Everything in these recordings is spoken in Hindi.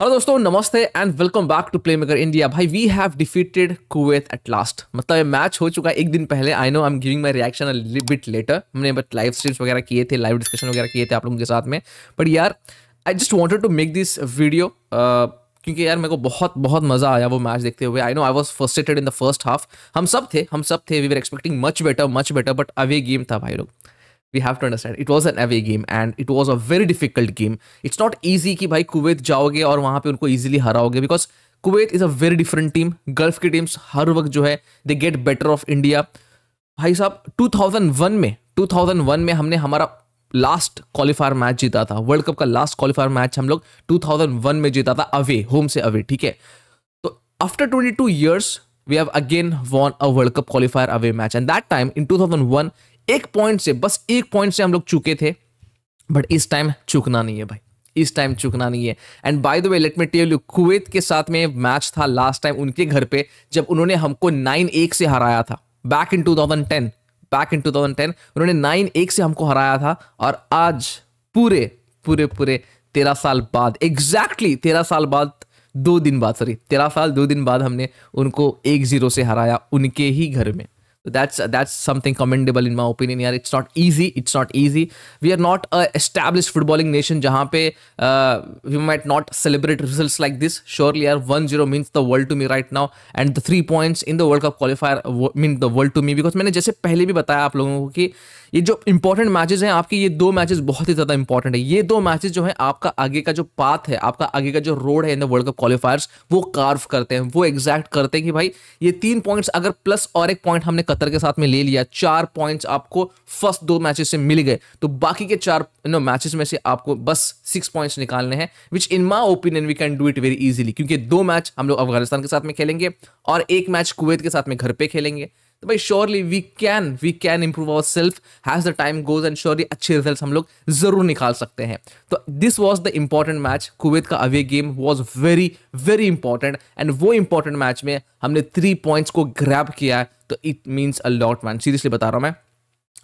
हेलो दोस्तों, नमस्ते and welcome back to play maker India भाई we have defeated Kuwait at last मतलब ये मैच हो चुका है एक दिन पहले. I know I am giving my reaction bit later हमने बट लाइव स्ट्रीम्स वगैरह किए थे लाइव डिस्कशन वगैरह किए थे आप लोगों के साथ में. बट यार I just wanted to make this video क्योंकि यार मेरे को बहुत बहुत मज़ा आया वो मैच देखते हुए. I know I was frustrated in the first half हम सब थे, हम सब थे we were expecting much better much better but away game था भाई लोग. We have to understand it was an away game and it was a very difficult game it's not easy कि भाई कुवैत जाओगे और वहाँ पे उनको easily हराओगे because Kuwait is a very different team Gulf की टीम्स हर वक्त जो है they get better of India भाई साहब 2001 में 2001 में हमने हमारा लास्ट क्वालिफायर मैच जीता था. वर्ल्ड कप का लास्ट क्वालिफायर मैच हम लोग 2001 में जीता था अवे होम से अवे ठीक है? तो after 22 years, we have again won a world cup qualifier away match. And that time, in 2001 एक पॉइंट से, बस एक पॉइंट से हम लोग चुके थे। बट इस टाइम चुकना नहीं है भाई। इस टाइम चुकना नहीं है। And by the way let me tell you Kuwait के साथ में मैच था लास्ट टाइम उनके घर पे, जब उन्होंने हमको नाइन एक से हराया था। बैक इन 2010 बैक इन 2010 उन्होंने नाइन एक से हमको हराया था। और आज, पूरे पूरे पूरे तेरह साल बाद एग्जैक्टली exactly तेरह साल बाद, दो दिन बाद सॉरी तेरह साल, दो दिन बाद हमने उनको एक ज़ीरो से हराया उनके ही घर में। That's that's something commendable in my opinion yeah it's not easy it's not easy we are not a established footballing nation jahan pe uh, we might not celebrate results like this surely yaar 1-0 means the world to me right now and the three points in the world cup qualifier mean the world to me because मैंने जैसे पहले भी बताया आप लोगों को कि ये जो इंपॉर्टेंट मैचेस हैं आपके ये दो मैचेस बहुत ही ज़्यादा इंपॉर्टेंट है ये दो मैचेस जो है आपका आगे का जो पाथ है आपका आगे का जो रोड है in the world cup qualifiers वो कार्व करते हैं वो एग्जैक्ट करते हैं कि भाई ये तीन पॉइंट्स अगर प्लस और एक पॉइंट हमने कतर के साथ में ले लिया। चार पॉइंट्स आपको फ़र्स्ट दो मैचेस से मिल गए। तो बाकी के चार नो मैचेस में से आपको बस सिक्स पॉइंट्स निकालने हैं which in my opinion we can do it very easily क्योंकि दो मैच हम लोग अफ़गानिस्तान के साथ में खेलेंगे और एक मैच कुवैत के साथ में घर पे खेलेंगे। तो भाई surely we can we can improve our self has the time goes and surely अच्छे रिज़ल्ट हम लोग ज़रूर निकाल सकते हैं। तो this was the important match Kuwait का away game was very very important and वो इंपॉर्टेंट मैच में हमने थ्री पॉइंट्स को ग्रैप किया। है तो it means a lot man seriously बता रहा हूँ मैं.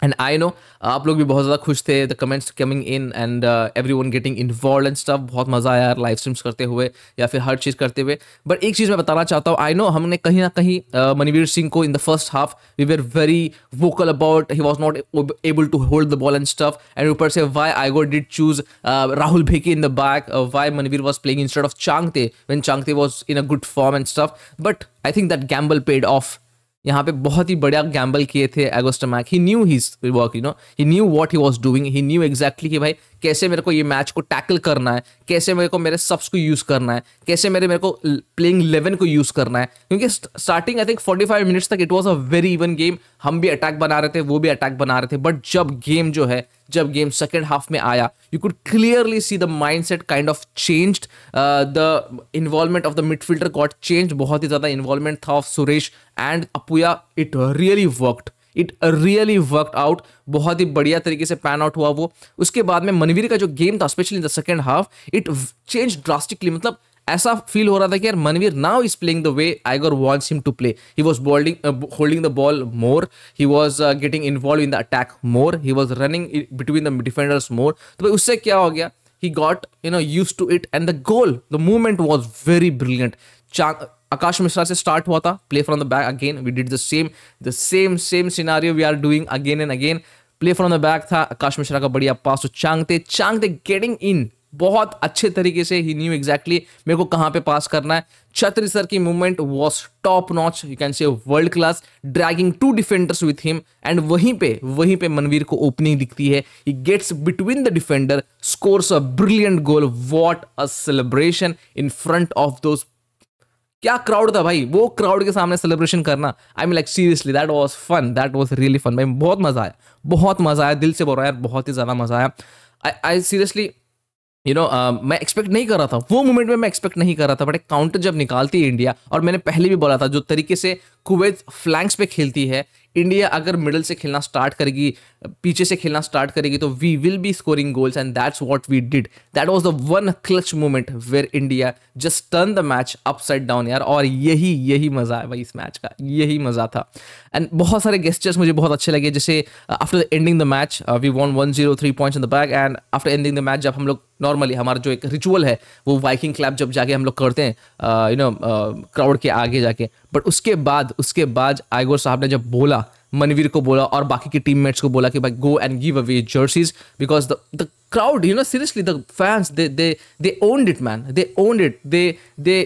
एंड आई नो आप लोग भी बहुत ज़्यादा खुश थे the comments coming in and everyone getting involve and stuff बहुत मज़ा आया यार लाइव स्ट्रीम्स करते हुए या फिर हर चीज़ करते हुए. बट एक चीज़ मैं बताना चाहता हूँ आई नो हमने कहीं ना कहीं uh, मनवीर सिंह को in the first half we were very vocal about he was not able to hold the ball and stuff and ऊपर से why Igor did choose Rahul Bheke in the back why Manvir was playing instead of Chhangte when Chhangte was in a good form and stuff but I think that gamble paid off यहाँ पे बहुत ही बढ़िया गैम्बल किए थे Igor Stimac he knew he work you know he knew what he was doing he knew exactly कि भाई, कैसे मेरे को ये मैच को टैकल करना है? कैसे मेरे को मेरे सब्स को यूज़ करना है? कैसे मेरे मेरे को प्लेइंग इलेवन को यूज़ करना है? क्योंकि starting I think forty five minutes तक it was a very even game हम भी अटैक बना रहे थे, वो भी अटैक बना रहे थे। बट जब गेम जो है जब गेम सेकेंड हाफ़ में आया you could clearly see the mindset kind of change the involvement of the midfielder got change बहुत ही ज़्यादा इन्वॉल्वमेंट था of Suresh and Apuia it really worked it really work out बहुत ही बढ़िया तरीके से पैन आउट हुआ वो. उसके बाद में मनवीर का जो गेम था specially in the second half it change drastically मतलब ऐसा फील हो रहा था कि यार Manvir now is playing the way Igor wants him to play he was bolding holding the ball more he was getting involve in the attack more he was running between the defenders more तो भाई उससे क्या हो गया? He got you know use to it and the goal the movement was very brilliant Akash Mishra से स्टार्ट हुआ था play from the back again we did the same the same same scenario we are doing again and again play from the back था आकाश मिश्रा का बढ़िया पास तो चांगते चांगते गेटिंग इन बहुत अच्छे तरीके से ही न्यू एग्जैक्टली मेरे को कहाँ पे पास करना है। छत्री सर की movement was top notch you can say world class dragging two defenders with him and वहीं पे वहीं पे मनवीर को ओपनिंग दिखती है। He gets between the defender scores a brilliant goal what a celebration in front of those क्या क्राउड था भाई? वो क्राउड के सामने सेलिब्रेशन करना। I mean like seriously that was fun that was really fun भाई, बहुत मज़ा आया। बहुत मज़ा आया। दिल से बोल रहा है यार, बहुत ही ज़्यादा मज़ा आया। I I seriously you you know know, uh, मैं एक्सपेक्ट नहीं कर रहा था। वो मोमेंट में मैं एक्सपेक्ट नहीं कर रहा था बट एक काउंटर जब निकालती है इंडिया और मैंने पहले भी बोला था जो तरीके से कुवैत फ्लैंक्स पे खेलती है इंडिया अगर मिडल से खेलना स्टार्ट करेगी पीछे से खेलना स्टार्ट करेगी तो we will be scoring goals and that's what we did that was the one clutch moment where India just turn the match upside down यार और यही यही मज़ा है भाई इस मैच का। यही मज़ा था। एंड बहुत सारे गेस्टर्स मुझे बहुत अच्छे लगे जैसे after ending the match we won one zero three points in the bag and after ending the match जब हम लोग नॉर्मली हमारा जो एक रिचुअल है, वो वाइकिंग क्लैप जब जाके हम लोग करते हैं यू नो क्राउड के आगे जाके। बट उसके बाद उसके बाद आयगोर साहब ने जब बोला मनवीर को बोला और बाकी के टीममेट्स को बोला कि भाई go and give away jerseys because the the crowd you know seriously the fans they they they owned it man. They owned it. They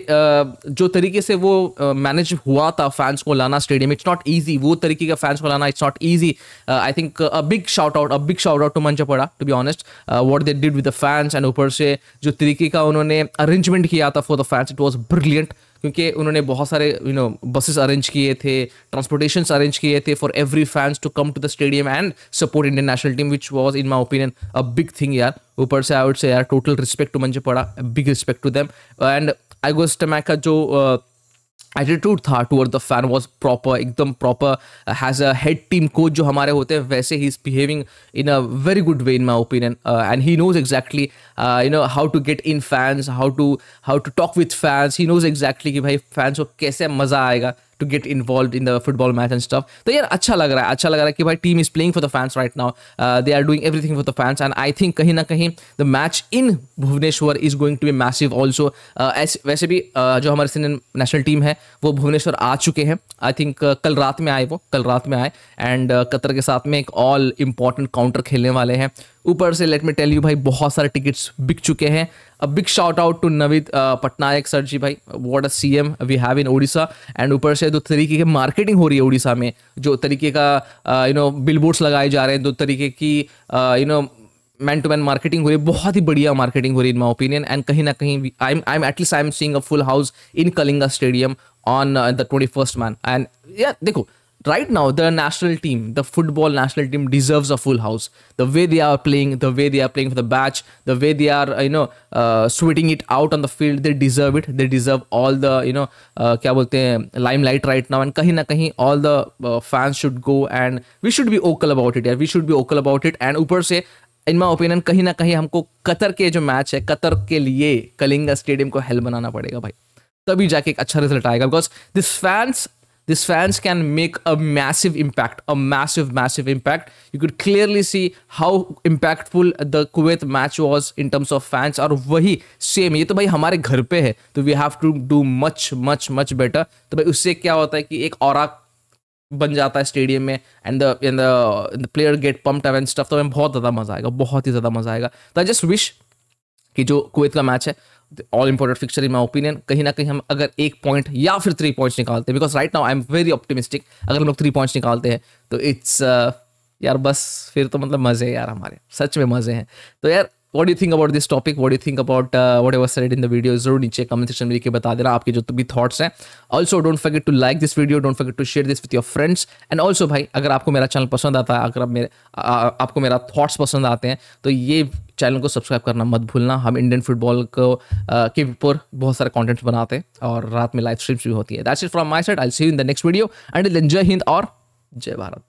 uh, जो तरीके से वो मैनेज uh, हुआ था फैंस को लाना स्टेडियम इट्स नॉट इजी वो तरीके का फैंस को लाना it's not easy I think a big shout out a big shout out to Manjappada to be honest what they did with the fans and ऊपर से जो तरीके का उन्होंने अरेंजमेंट किया था for the fans it was brilliant क्योंकि उन्होंने बहुत सारे यू नो बसेस अरेंज किए थे ट्रांसपोर्टेशन अरेंज किए थे for every fans to come to the stadium and support Indian national team which was in my opinion a big thing यार ऊपर से आई वुड से यार टोटल रिस्पेक्ट टू मंजे पड़ा big respect to them and I ghost का जो uh, एटीट्यूड था towards the fan was proper एकदम proper has a head team coach जो हमारे होते हैं, वैसे ही is behaving in a very good way in my opinion and he knows exactly you know how to get in fans how to how to talk with fans he knows exactly कि भाई फैंस को कैसे मज़ा आएगा। To get involved in the football match and stuff. तो यार अच्छा लग रहा है अच्छा लग रहा है कि भाई team is playing for the fans right now they are doing everything for the fans and I think कहीं ना कहीं the match in Bhubaneswar is going to be massive also वैसे भी uh, जो हमारे नेशनल टीम है वो भुवनेश्वर आ चुके हैं। आई थिंक uh, कल रात में आए वो कल रात में आए। एंड uh, कतर के साथ में एक ऑल इंपॉर्टेंट काउंटर खेलने वाले हैं। ऊपर से लेट मी टेल यू भाई, बहुत सारे टिकट्स बिक चुके हैं। A big shout out to Naveed Patnaik sir ji भाई what a C M we have in Odisha and ऊपर से दो तरीके की मार्केटिंग हो रही है उड़ीसा में, जो तरीके का यू नो बिल बोर्ड्स लगाए जा रहे हैं, दो तरीके की you know man to man marketing हो रही है। बहुत ही बढ़िया मार्केटिंग हो रही है इन माई ओपिनियन एंड कहीं ना कहीं I I am at least I am seeing a full house in Kalinga stadium on the twenty first man and या देखो right now the national team the football national team deserves a full house the way they are playing the way they are playing for the batch the way they are you know uh, sweating it out on the field they deserve it they deserve all the you know uh, क्या बोलते हैं limelight right now and कहीं ना कहीं all the uh, fans should go and we should be vocal about it yeah we should be vocal about it and ऊपर से इन माई ओपिनियन कहीं ना कहीं हमको कतर के जो मैच है कतर के लिए कलिंगा स्टेडियम को हेल बनाना पड़ेगा भाई तभी जाके एक अच्छा रिज़ल्ट आएगा because this fans these fans can make a massive impact, a massive, massive impact. You could clearly see how impactful the Kuwait match was in terms of fans. और वही सेम ये तो भाई हमारे घर पे है तो we have to do much much much better तो भाई उससे क्या होता है कि एक और बन जाता है स्टेडियम में and the player get pumped and stuff तो हमें बहुत ज़्यादा मज़ा आएगा बहुत ही ज़्यादा मज़ा आएगा तो आई जस्ट विश कि जो कुवैत का मैच है all important fixture in my opinion कहीं ना कहीं हम अगर एक पॉइंट या फिर थ्री पॉइंट्स निकालते हैं because right now I am very optimistic अगर हम लोग थ्री पॉइंट्स निकालते हैं तो इट्स uh, यार बस फिर तो मतलब मज़े यार हमारे सच में मज़े हैं। तो यार what you think about this topic what you think about whatever said in the video ज़रूर नीचे कमेंट सेक्शन में लिखे बता देना आपके जो भी थॉट्स हैं। Also don't forget to like this video don't forget to share this with your friends and also भाई अगर आपको मेरा चैनल पसंद आता है अगर आप मेरे आपको मेरा थॉट्स पसंद आते हैं तो ये चैनल को सब्सक्राइब करना मत भूलना। हम इंडियन फुटबॉल को के ऊपर बहुत सारे कॉन्टेंट्स बनाते हैं और रात में लाइव स्ट्रीम्स भी होती है। That's it from my side I see in the next video and जय हिंद और जय भारत